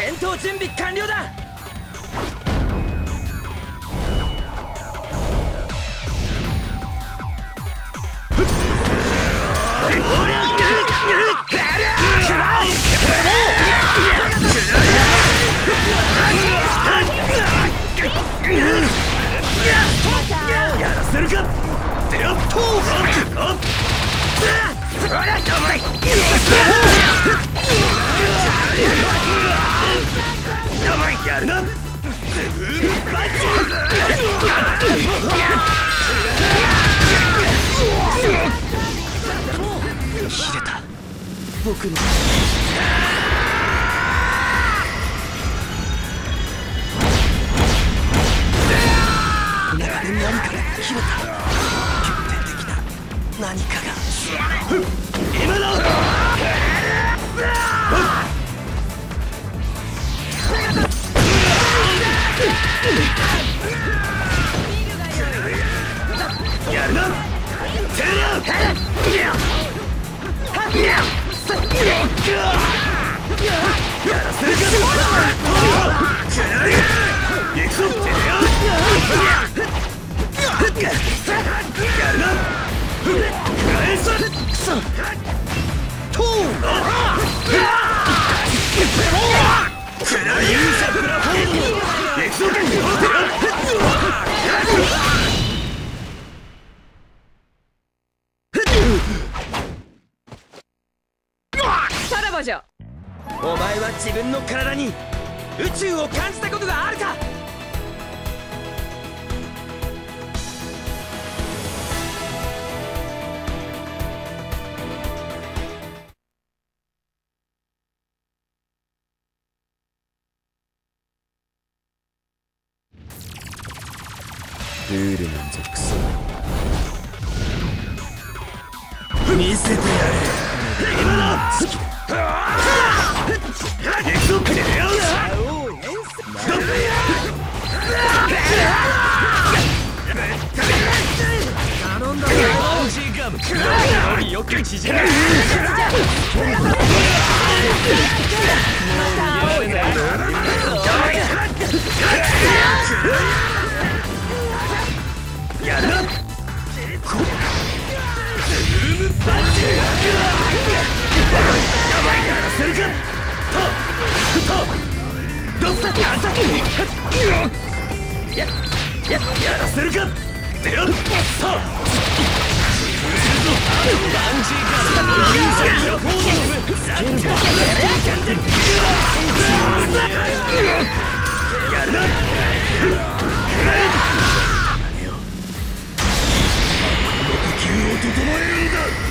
戦闘準備完了だ。長年何かが切れた決定的な何かが今だやるなてりゃやらせるか行くぞてりゃやるな返すくそとうくらい。勇者ブラフォードお前は自分の体に宇宙を感じたことがあるか？ルールなんぞクソ見せてやれ。今だせる。かとやややらせるか？でよっさ呼吸を整えるんだ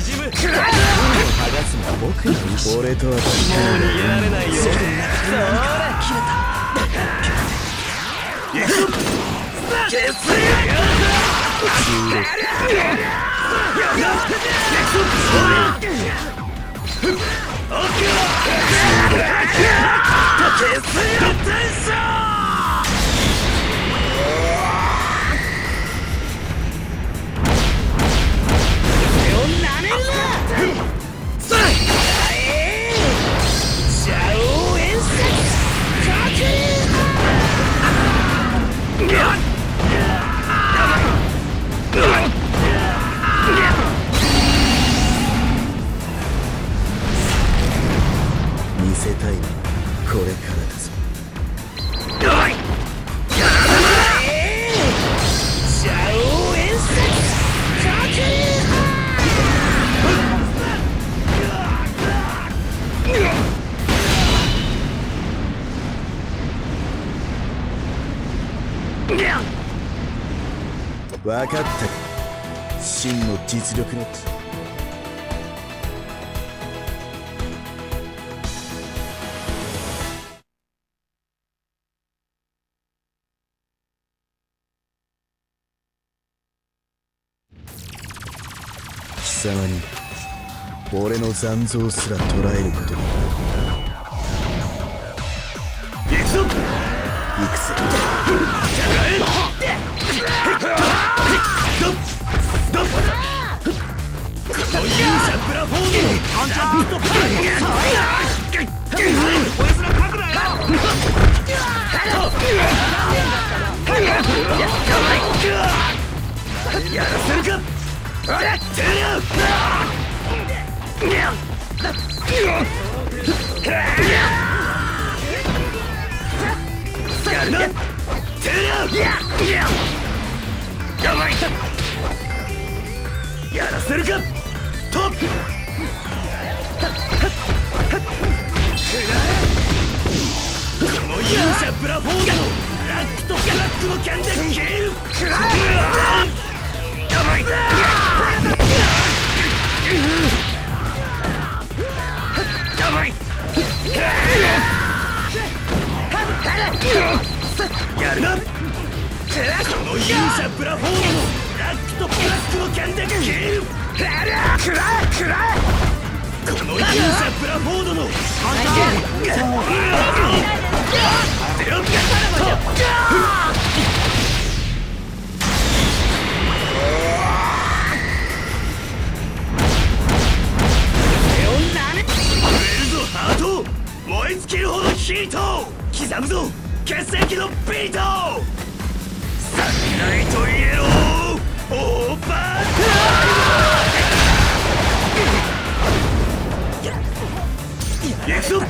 伸びよく縮む。剥がすのは僕の意志俺とはもう逃げられないよそ見せたいのはこれからだぞ。分かった。か真の実力の俺の残像すら捉えることに行くぞ。行くぜどっこの勇者ブラフォードのラットパこいつら書くなよやらせるかやらせるか？トップこの勇者ブラフォードのラックとブラックの剣で切るの勇者ブラフォードのラックとブラックの剣で切るこの勇者ブラフォードの。燃えるぞ行くぞ呼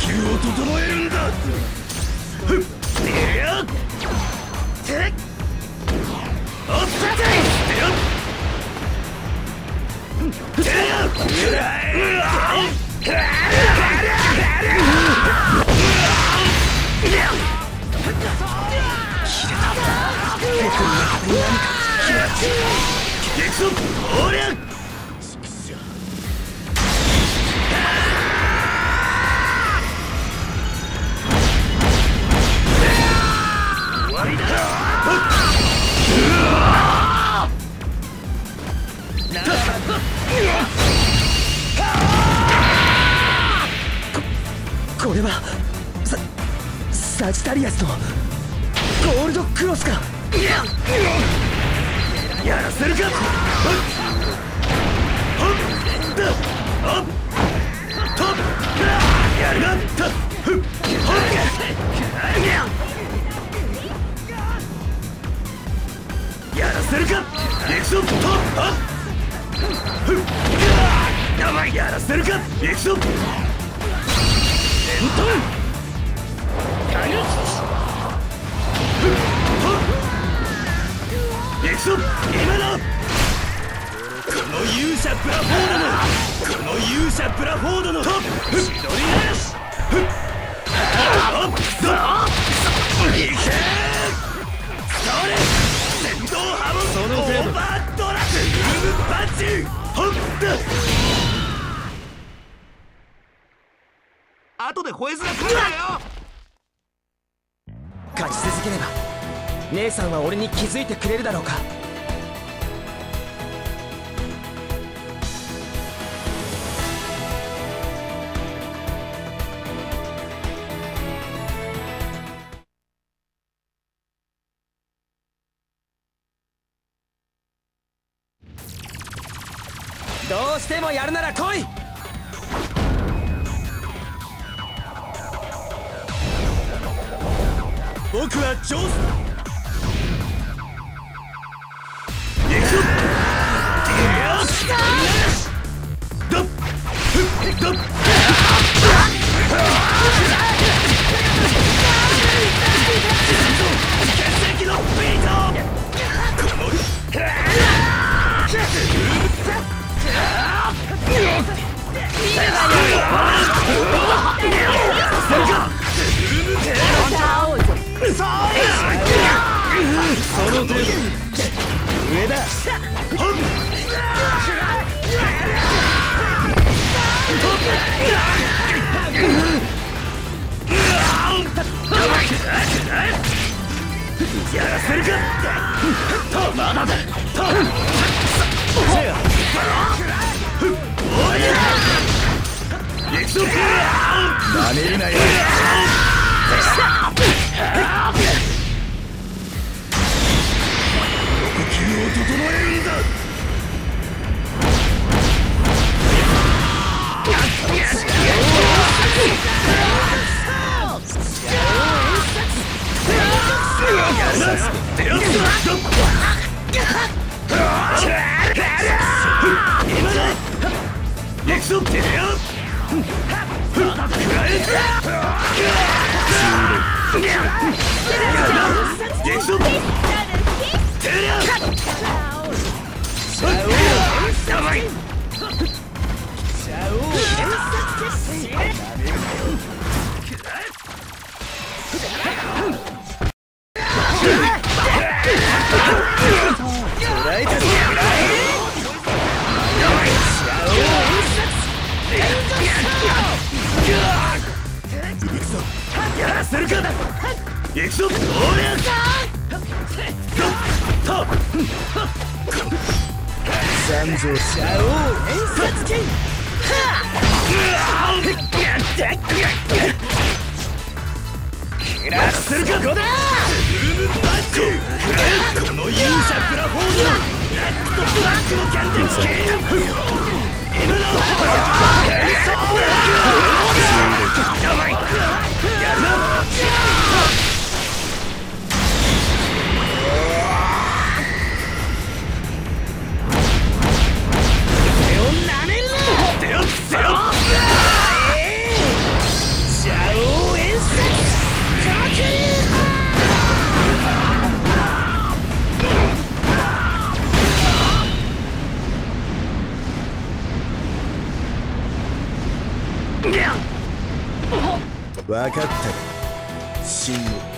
吸を整えるんだ。ふっ。いやてっ。おっ。さてよ行くぞおりゃこれはササジタリアスのゴールドクロスかやらせるかっほっだほっとっやるなとふっやらせるか行くぞとっほっふっやばいやらせるか行くぞエンくぞ今だこの勇者ブラフォードのこの勇者ブラフォードのトップ千鳥なしふっほっどいけそれ戦闘ハモそのオーバードラグルームパンチほっ後で吠えづらくなよ！勝ち続ければ姉さんは俺に気づいてくれるだろうか。どうしてもやるなら来い！僕はジョ程度上だ。やらせるかとまだだとおい行くぞなめるなよを整えるんだ。行くぞ三蔵シャオ演殺剣やらせるかここだこの勇者プラフォードレッドブラックのキャンディースキー今のやばいやるな分かったか信号